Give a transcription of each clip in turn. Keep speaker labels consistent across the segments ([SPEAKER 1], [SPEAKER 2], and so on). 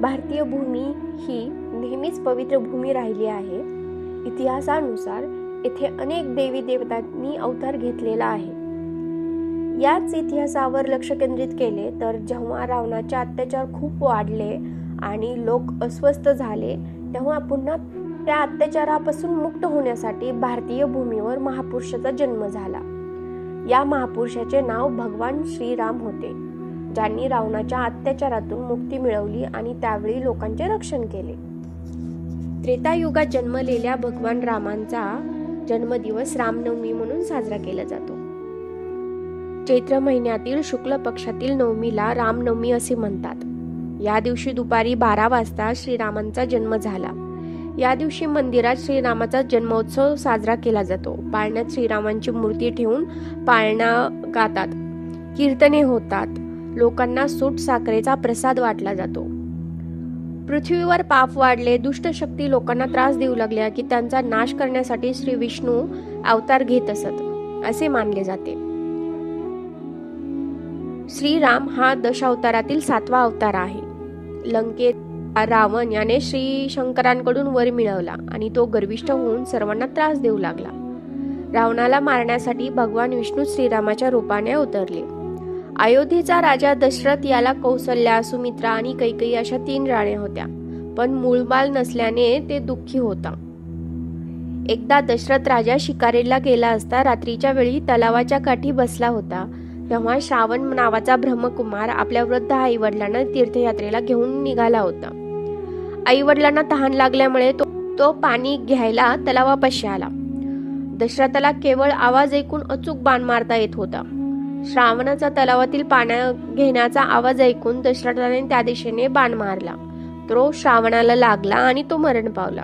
[SPEAKER 1] भारतीय भूमी ही नेहमीच पवित्र भूमी राहिली आहे. इतिहासानुसार येथे अनेक देवी देवतांनी अवतार घेतलेला आहे. याच इतिहासावर लक्ष केंद्रित केले तर जेव्हा रावणाचे अत्याचार खूप वाढले आणि लोक अस्वस्थ झाले तेव्हा पुन्हा त्या अत्याचारापासून मुक्त होण्यासाठी भारतीय भूमीवर महापुरुषाचा जन्म झाला. या महापुरुषाचे नाव भगवान श्रीराम होते. ज्यांनी रावणाच्या अत्याचारातून मुक्ती मिळवली आणि त्यावेळी लोकांचे रक्षण केले. त्रेतायुगात जन्मलेल्या भगवान रामांचा जन्मदिवस रामनवमी म्हणून साजरा केला जातो. चैत्र महिन्यातील शुक्ल पक्षातील नवमीला रामनवमी असे म्हणतात. या दिवशी दुपारी बारा वाजता श्रीरामांचा जन्म झाला. या दिवशी मंदिरात श्रीरामाचा जन्मोत्सव साजरा केला जातो. पाळण्यात श्रीरामांची मूर्ती ठेवून पाळणा गातात कीर्तने होतात. लोकांना सूट साखरेचा प्रसाद वाटला जातो. पृथ्वीवर पाप वाढले दुष्ट शक्ती लोकांना त्रास देऊ लागल्या की त्यांचा नाश करण्यासाठी श्री विष्णू अवतार घेत असत असे मानले जाते. श्रीराम हा दशावतारातील सातवा अवतार आहे. लंकेत रावण याने श्री शंकरांकडून वर मिळवला आणि तो गर्विष्ठ होऊन सर्वांना त्रास देऊ लागला. रावणाला मारण्यासाठी भगवान विष्णू श्रीरामाच्या रूपाने उतरले. अयोध्येचा राजा दशरथ याला कौसल्या सुमित्रा आणि कैकई अशा तीन राण्या होत्या. पण मूळमाल नसल्याने ते दुःखी होता. एकदा दशरथ राजा शिकारीला गेला असता रात्रीच्या वेळी तलावाच्या काठी बसला होता. तेव्हा श्रावण नावाचा ब्रह्मकुमार आपल्या वृद्ध आई वडिलांना तीर्थयात्रेला घेऊन निघाला होता. आई वडिलांना तहान लागल्यामुळे तो तो पाणी घ्यायला तलावापाशी आला. दशरथाला केवळ आवाज ऐकून अचूक बाण मारता येत होता. श्रावणाचा तलावातील पाण्या घेण्याचा आवाज ऐकून दशरथाने त्या दिशेने बाण मारला. तो श्रावणाला लागला आणि तो मरण पावला.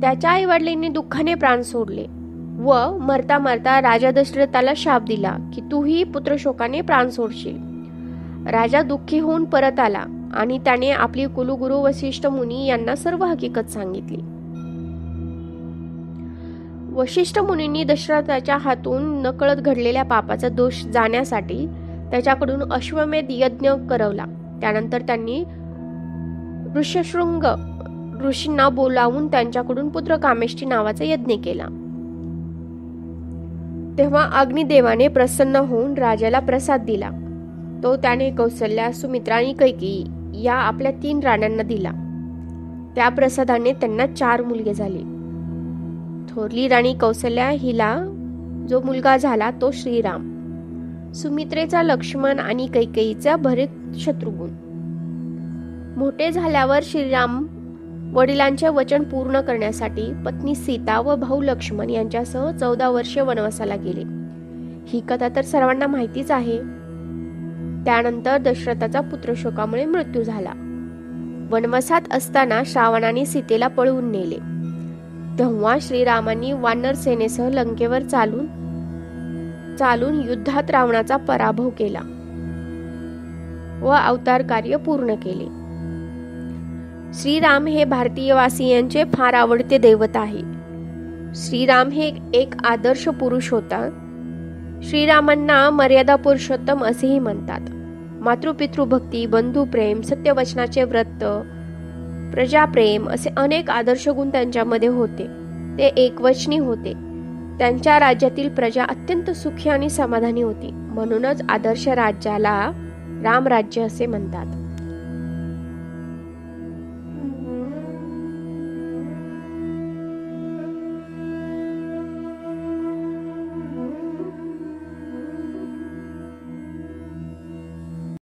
[SPEAKER 1] त्याच्या आई वडिलांनी दुःखाने प्राण सोडले व मरता मरता राजा दशरथाला शाप दिला की तूही पुत्रशोकाने प्राण सोडशील. राजा दुःखी होऊन परत आला आणि त्याने आपली कुलुगुरू वशिष्ठ मुनी यांना सर्व हकीकत सांगितली. वशिष्ठ मुनींनी दशरथाच्या हातून नकळत घडलेल्या पापाचा दोष जाण्यासाठी त्याच्याकडून अश्वमेध यज्ञ करवला. त्यानंतर त्यांनी ऋषशृंग ऋषींना बोलावून त्यांच्याकडून पुत्र कामेष्टी नावाचा यज्ञ केला. तेव्हा अग्निदेवाने प्रसन्न होऊन राजाला प्रसाद दिला. तो त्याने कौशल्या सुमित्रा आणि कैकी या आपल्या तीन राण्यांना दिला. त्या प्रसादाने त्यांना चार मुलगे झाले. थोरली राणी कौशल्या हिला जो मुलगा झाला तो श्रीराम. सुमित्रेचा लक्ष्मण आणि कैकेयीचा भरत शत्रुघ्न. मोठे झाल्यावर श्रीराम वडिलांचे वचन पूर्ण करण्यासाठी पत्नी सीता व भाऊ लक्ष्मण यांच्यासह चौदा वर्षे वनवासाला गेले. ही कथा तर सर्वांना माहितीच आहे. त्यानंतर दशरथाचा पुत्रशोकामुळे मृत्यू झाला. वनवासात असताना श्रावणाने सीतेला पळवून नेले. तेव्हा श्रीरामांनी वानर सेनेसह लंकेवर चालून चालून युद्धात रावणाचा पराभव केला व अवतार कार्य पूर्ण केले. श्रीराम हे भारतीय वासियांचे फार आवडते दैवत आहे. श्रीराम हे एक आदर्श पुरुष होता. श्रीरामांना मर्यादा पुरुषोत्तम असेही म्हणतात. मातृपितृभक्ती बंधुप्रेम सत्यवचनाचे व्रत प्रजाप्रेम असे अनेक आदर्श गुण त्यांच्यामध्ये होते. ते एकवचनी होते. त्यांच्या राज्यातील प्रजा अत्यंत सुखी आणि समाधानी होती. म्हणूनच आदर्श राज्याला रामराज्य असे म्हणतात.